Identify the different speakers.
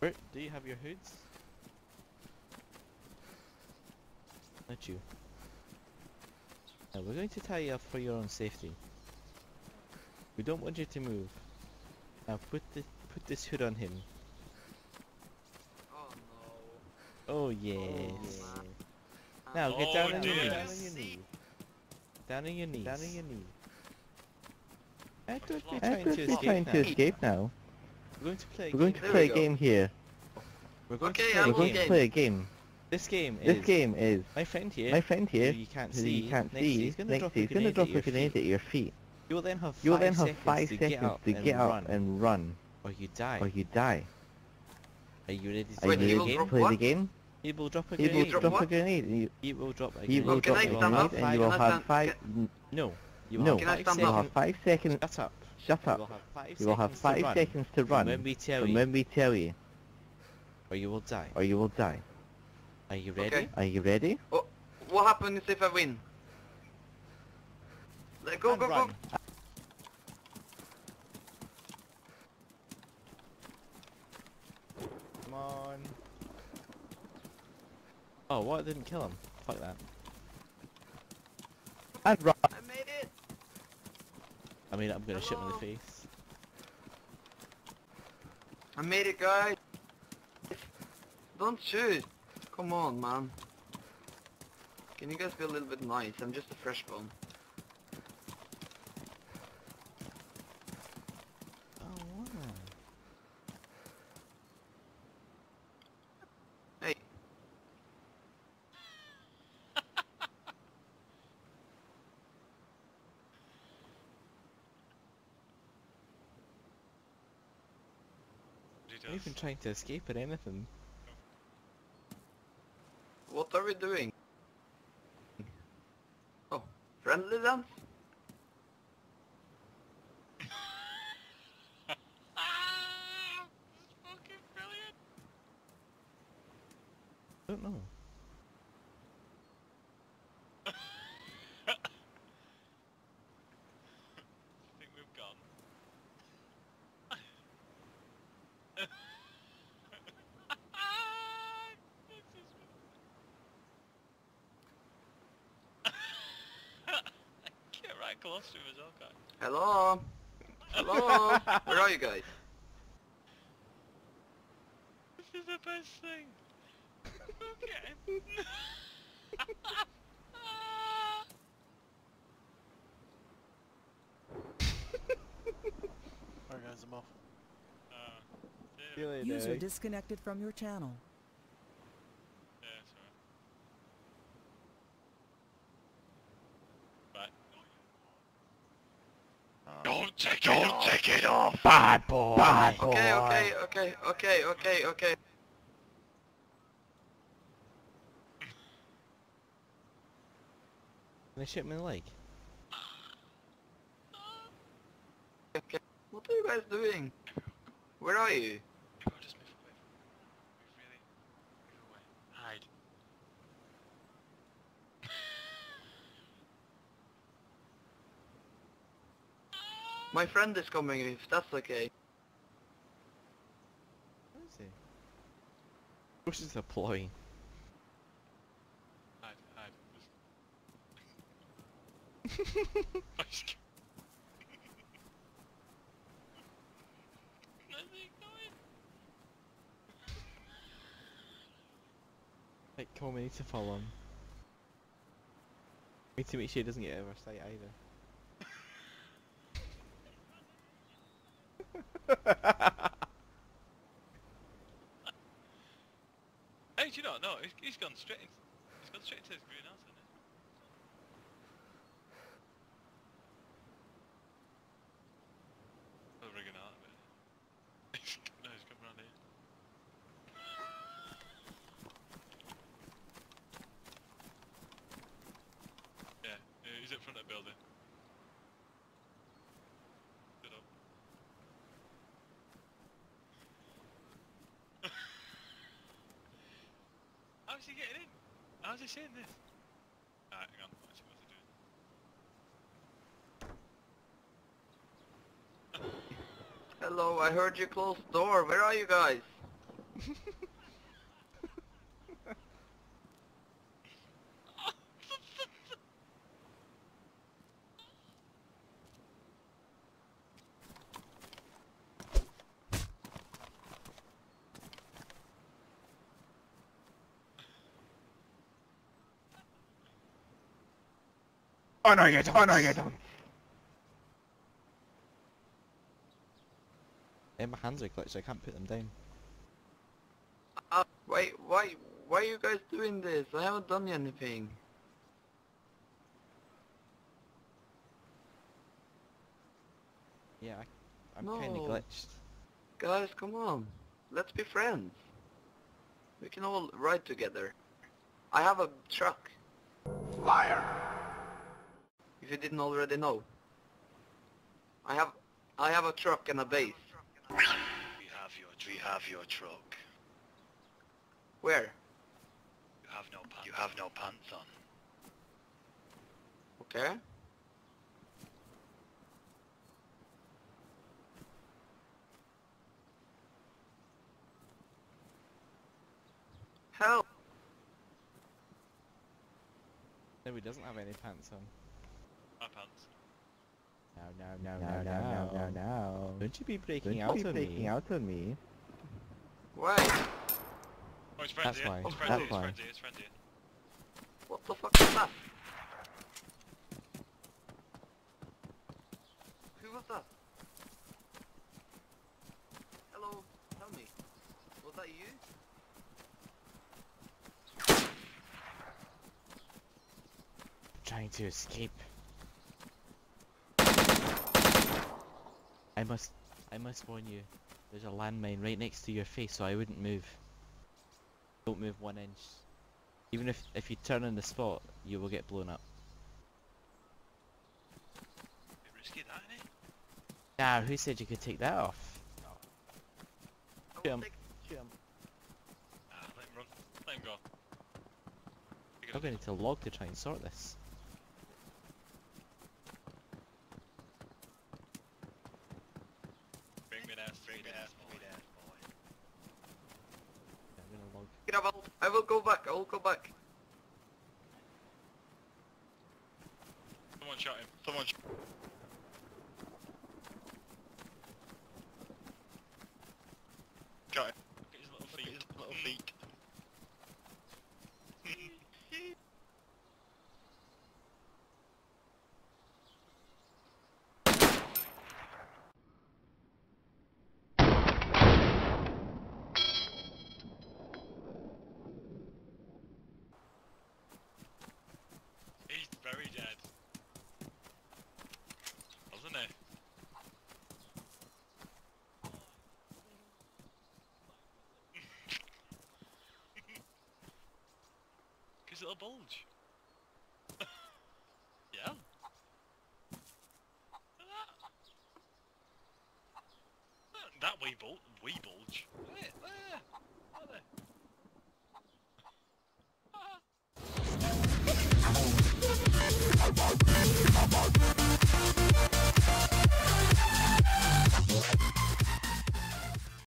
Speaker 1: guy here.
Speaker 2: Bert, do you have your hoods? Not you. Now we're going to tie you up for your own safety. We don't want you to move. Now put the put this hood on him.
Speaker 3: Oh no.
Speaker 2: Oh, oh yes.
Speaker 3: man.
Speaker 2: Now get
Speaker 1: Oh,
Speaker 2: down on your
Speaker 1: dear.
Speaker 2: knees. Down on your knees. Down on your knees. Down on your knees. I don't be trying to escape
Speaker 1: trying
Speaker 2: now.
Speaker 1: to
Speaker 4: escape now.
Speaker 2: We're going to play a
Speaker 4: We're going
Speaker 2: game.
Speaker 4: to
Speaker 3: There
Speaker 4: play a
Speaker 3: go.
Speaker 4: game here.
Speaker 2: We're going
Speaker 3: Okay,
Speaker 2: to
Speaker 3: I'm
Speaker 2: play
Speaker 4: We're
Speaker 2: a
Speaker 4: going
Speaker 2: game.
Speaker 4: to play a game.
Speaker 2: This game
Speaker 4: This
Speaker 2: is
Speaker 4: game is
Speaker 2: my friend here.
Speaker 4: my friend
Speaker 2: who
Speaker 4: here,
Speaker 2: you can't
Speaker 4: who
Speaker 2: see.
Speaker 4: you can't
Speaker 2: next you,
Speaker 4: see,
Speaker 2: He's gonna
Speaker 4: next
Speaker 2: drop
Speaker 4: to you,
Speaker 2: a
Speaker 4: he's going to
Speaker 2: grenade
Speaker 4: drop a
Speaker 2: your
Speaker 4: grenade
Speaker 2: feet.
Speaker 4: at your feet.
Speaker 2: You will then have
Speaker 4: You will
Speaker 2: five
Speaker 4: then have
Speaker 2: seconds
Speaker 4: five
Speaker 2: to
Speaker 4: seconds
Speaker 2: get up
Speaker 4: to
Speaker 2: and
Speaker 4: get
Speaker 2: run,
Speaker 4: out and run,
Speaker 2: or you die.
Speaker 4: or you die.
Speaker 2: Are you ready to
Speaker 3: Wait,
Speaker 2: play the
Speaker 3: will
Speaker 2: game?
Speaker 3: drop
Speaker 4: play the game?
Speaker 2: He will drop a
Speaker 4: He will
Speaker 3: drop
Speaker 4: drop a grenade. You,
Speaker 2: He will drop a
Speaker 4: he
Speaker 2: grenade.
Speaker 4: will
Speaker 3: Oh,
Speaker 4: drop
Speaker 3: I
Speaker 4: a
Speaker 3: stand
Speaker 4: grenade, and you will have five.
Speaker 3: can-
Speaker 4: n-
Speaker 2: No. You will
Speaker 4: No.
Speaker 2: have
Speaker 3: Can I
Speaker 2: five
Speaker 3: seconds.
Speaker 4: You will
Speaker 3: up?
Speaker 4: Have
Speaker 2: seconds.
Speaker 4: five seconds.
Speaker 2: Shut up. You will have five
Speaker 4: You will have
Speaker 2: seconds to
Speaker 4: five
Speaker 2: run
Speaker 4: seconds to
Speaker 2: from
Speaker 4: run
Speaker 2: when we tell
Speaker 4: from
Speaker 2: you,
Speaker 4: when we tell you,
Speaker 2: or you will die.
Speaker 4: or you will die.
Speaker 2: Are you ready?
Speaker 3: Okay.
Speaker 4: Are you ready?
Speaker 3: Oh, what happens if I win? Let go,
Speaker 2: And
Speaker 3: go, go.
Speaker 2: Come on. Oh, what? It didn't kill him. Fuck that.
Speaker 4: And run.
Speaker 3: I.
Speaker 2: Mean, I'm gonna shit him in the face.
Speaker 3: I made it, guys. Don't shoot. Come on, man. Can you guys be a little bit nice? I'm just a fresh bone.
Speaker 2: Oh, wow.
Speaker 3: Hey.
Speaker 1: He
Speaker 2: Not even trying to escape or anything.
Speaker 3: What are we doing? Oh, friendly dance?
Speaker 1: Ah, this is fucking brilliant.
Speaker 2: I don't know.
Speaker 1: I think we've gone. Get right close to him as well, guy.
Speaker 3: Hello? Hello? Where are you guys?
Speaker 1: This is the best thing. Look at him.
Speaker 5: Alright guys, I'm off.
Speaker 1: Uh,
Speaker 2: See you later.
Speaker 6: User disconnected from your channel.
Speaker 1: yeah, sorry. Right. Don't take it off!
Speaker 5: take it off!
Speaker 4: Bad boy. Bad boy.
Speaker 3: Okay, okay, okay, okay, okay, okay.
Speaker 2: Can I shoot him in the leg?
Speaker 3: okay. What are you guys doing? Where are you?
Speaker 1: Bro, just move away. Move really. Move away. Hide.
Speaker 3: My friend is coming if that's okay.
Speaker 2: Where is he? Where's his ploy?
Speaker 1: Hide, hide. Just... Just- Where's he going?
Speaker 2: Like, come on, we need to follow him. We need to make sure he doesn't get out of our sight either.
Speaker 1: Hey, do you not know? He's, gone straight. He's gone straight to his greenhouse, hasn't he? They're rigging out a bit. He's, no, he's coming around here. Yeah, yeah, he's at front of the building. Stood up. How's he getting in? How's he saying this? Alright, hang on. Let's see what's he doing.
Speaker 3: Hello, I heard you close the door. Where are you guys?
Speaker 4: Oh no, you don't. Oh no, you don't.
Speaker 2: Eh, my hands are glitched, I can't put them down.
Speaker 3: Uh, wait, why, why are you guys doing this? I haven't done anything.
Speaker 2: Yeah, I, I'm kinda glitched.
Speaker 3: Guys, come on. Let's be friends. We can all ride together. I have a truck.
Speaker 4: Liar.
Speaker 3: If you didn't already know. I have, I have a truck and a base.
Speaker 5: We have your we have your truck.
Speaker 3: Where?
Speaker 5: You have no pants. You have no pants on.
Speaker 3: Okay. Help!
Speaker 2: No, he doesn't have any pants on.
Speaker 1: My pants.
Speaker 2: No, no, no,
Speaker 4: No,
Speaker 2: no,
Speaker 4: no, no, no, no.
Speaker 2: Don't you be breaking
Speaker 4: Don't
Speaker 2: out
Speaker 4: you be
Speaker 2: on
Speaker 4: breaking
Speaker 2: me.
Speaker 4: out on me.
Speaker 3: Why?
Speaker 1: Oh, it's friends
Speaker 2: That's
Speaker 1: here.
Speaker 2: why.
Speaker 1: It's friends
Speaker 2: that's
Speaker 1: here. It's
Speaker 2: why.
Speaker 1: friends here. It's friends here.
Speaker 3: What the fuck is that? Who was that? Hello, tell me. Was that you?
Speaker 2: trying to escape. I must, I must warn you. There's a landmine right next to your face, so I wouldn't move. Don't move one inch. Even if if you turn on the spot, you will get blown up.
Speaker 1: Risky, that, innit?
Speaker 2: Ah, who said you could take that off?
Speaker 3: Take-
Speaker 1: Ah, let him run. Let him go.
Speaker 2: I'm
Speaker 1: gonna
Speaker 2: going to need to log to try and sort this.
Speaker 1: bring me there. Bring me there.
Speaker 5: Bring me there, boy.
Speaker 2: Yeah, I'm going to log.
Speaker 3: Get up, I'll- I will go back, I will go back.
Speaker 1: Someone shot him.
Speaker 5: Someone. sh- Got it.
Speaker 1: Look at his little
Speaker 5: Look at
Speaker 1: feet.
Speaker 5: his little feet.
Speaker 1: He's very dead. Wasn't he? His little bulge. yeah. That- That wee bulge. Wee bulge. Where? Are they? Ah.